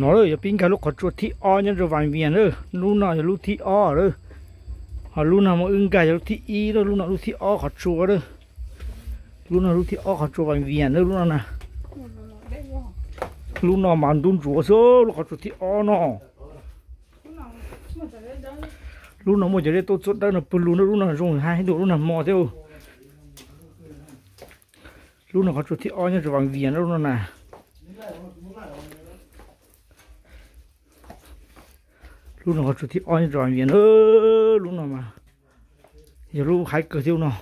nó rồi pin cái lúc có chuột thì o nhân rồi vàng viền rồi. Lúc nào giờ lúc thì o rồi. Họ lúc nào mà ưng cái lúc thì y rồi, lúc nào lúc thì o có chuột rồi. Lúc nào lúc thì o có chuột vàng viền rồi, lúc nào nè. Lúc nào mà đun chuột số lúc có chuột thì o nó lúc nào mà giờ đây tôi chốt đây là bự lúc nào lúc nào dùng hai độ lúc nào mò theo lúc nào có chuột thì o nhân rồi vàng viền rồi, lúc nào lúc nào có thì oi rồi miền ơ lúc nào mà giờ lúc hai cửa tiêu nó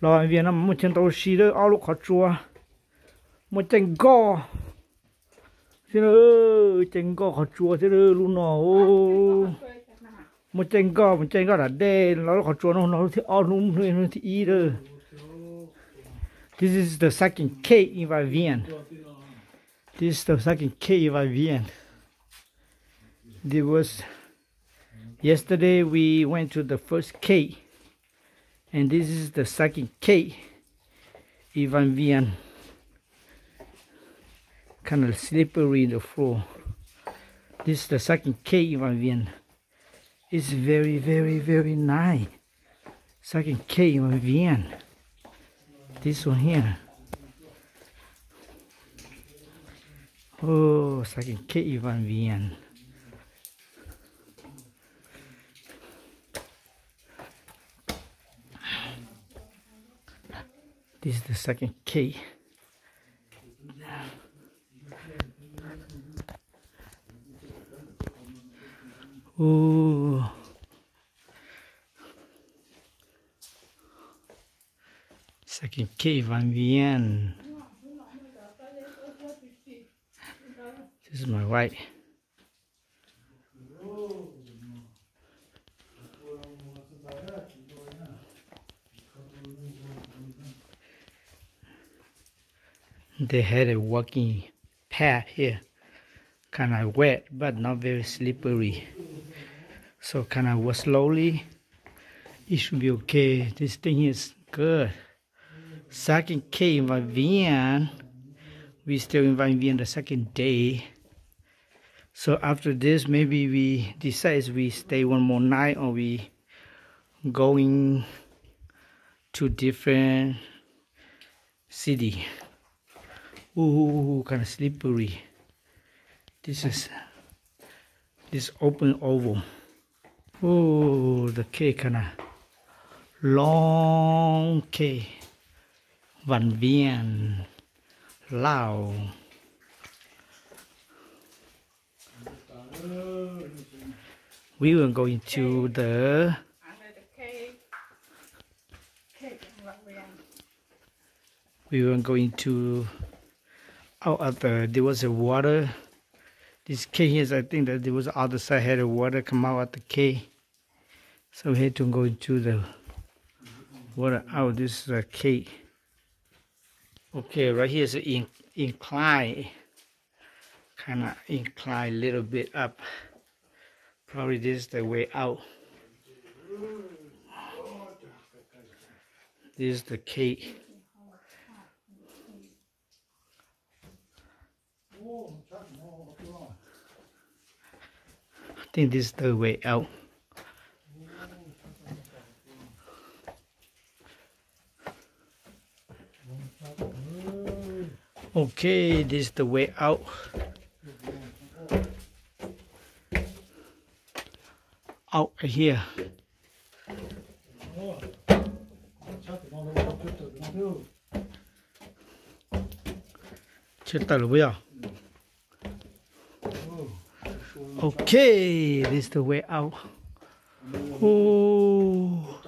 rồi miền nó một chân tàu xì đó ao lúc khó chua một chân go thế đó chân go khó chua thế đó lúc nào một chân go một chân go là đen nó khó chua nó nó thì ao lúc nó thì ít đó This is the second K in Vivian. This is the second K in Vivian. There was yesterday we went to the first K and this is the second K Ivan Vian. Kind of slippery the floor. This is the second K Ivan Vian. It's very very very nice. Second K Ivan Vian. This one here. Oh second K Ivan Vian This is the second key. Ooh. Second key Vang Vieng. This is my wife. They had a walking path here kind of wet but not very slippery. So kind of walk slowly it should be okay. This thing is good. Second K in Vivian we still invite Vivian the second day. So after this maybe we decide we stay one more night or we going to different city Ooh, kind of slippery. This is this open oval. Oh, the K kind of long K. Vang Vieng, Lao. We will go into the we will go into out at the there was a water this K here I think that there was other side had a water come out at the K. So we had to go into the water out this is a K. Okay right here is in, incline kind of incline a little bit up. Probably this is the way out. This is the K I think this is the way out. Okay, this is the way out. Out here. chết tờ bây giờ Okay, this is the way out. Oh,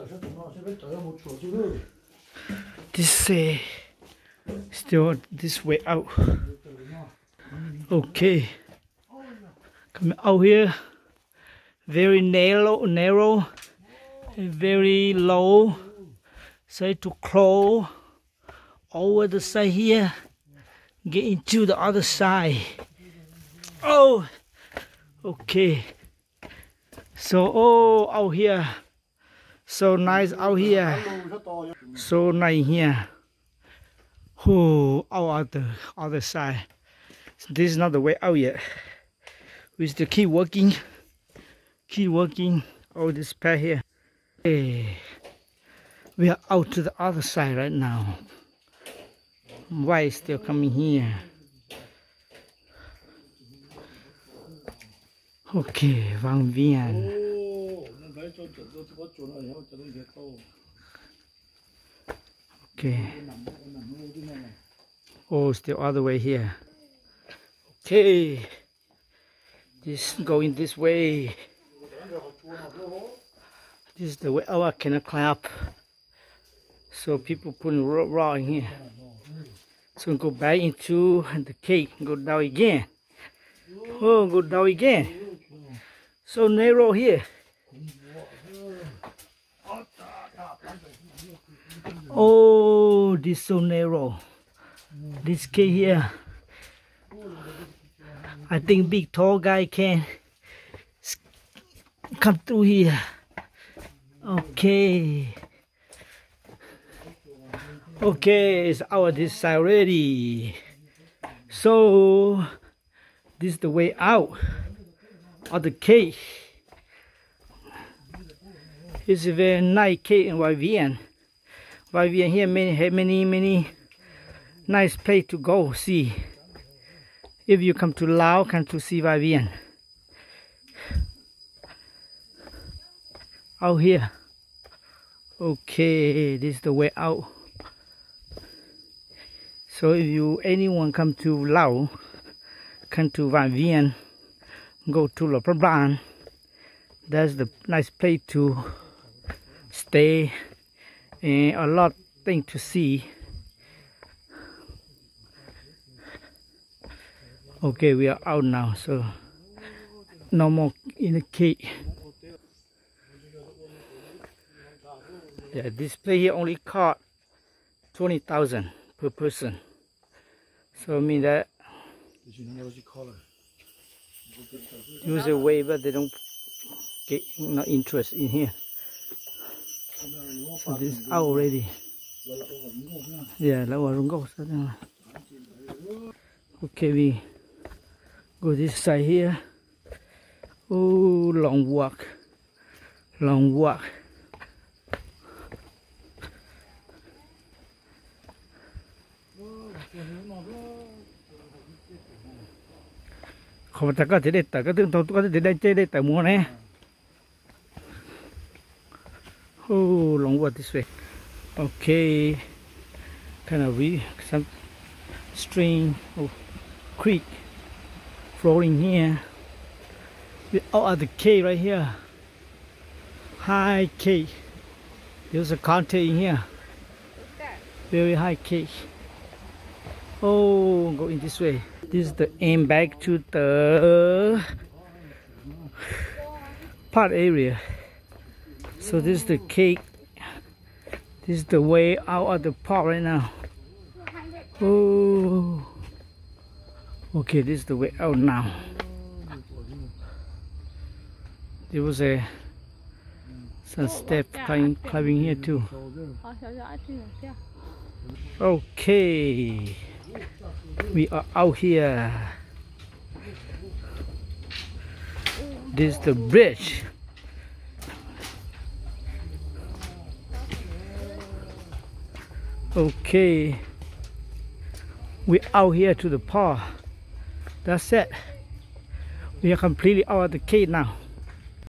this uh, still this way out. Okay, come out here. Very narrow, narrow, very low. So to crawl over the side here, get into the other side. Oh. Okay. So, oh, out here. So nice out here. So nice here. Oh, out at the other side. this is not the way out yet. We still keep working, keep working all this path here. Hey, we are out to the other side right now. Why is still coming here? Okay, Vang Vieng. Okay. Oh, still other way here. Okay. This going this way. This is the way oh I cannot climb up. So people putting raw in here. So go back into the cave, go down again. Oh, go down again. So narrow here. Oh, this so narrow. This cave here. I think big tall guy can come through here. Okay. Okay, it's our this side already. So this is the way out of the cave. It's a very nice cave in Vivian. Vivian here many have many many nice place to go see. If you come to Laos, come to see Vivian. Out here. Okay, this is the way out. So if you anyone come to Laos, come to Vang Vieng, go to Luang Prabang, that's the nice place to stay and a lot thing to see. Okay, we are out now, so no more in the cave. Yeah, this place here only cost 20,000 per person. So I mean that use a way but they don't get no interest in here. So this is out already. Yeah, go. Okay, we go this side here. Oh, long walk, long walk. Không ta có thể để tại cái tương tôi có thể để chơi để tại mua này. Oh long water this way okay kind of we some stream oh, creek. Flowing here. We out oh, at the cave right here. High cave there's a container here. Very high cave oh go in this way. This is the end back to the pot area. So this is the cake. This is the way out of the pot right now. Oh. Okay this is the way out now. There was a some step climbing, climbing here too. Okay we are out here. This is the bridge. Okay. We out here to the park that's it. We are completely out of the cave now